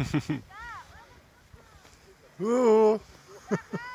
Ooh.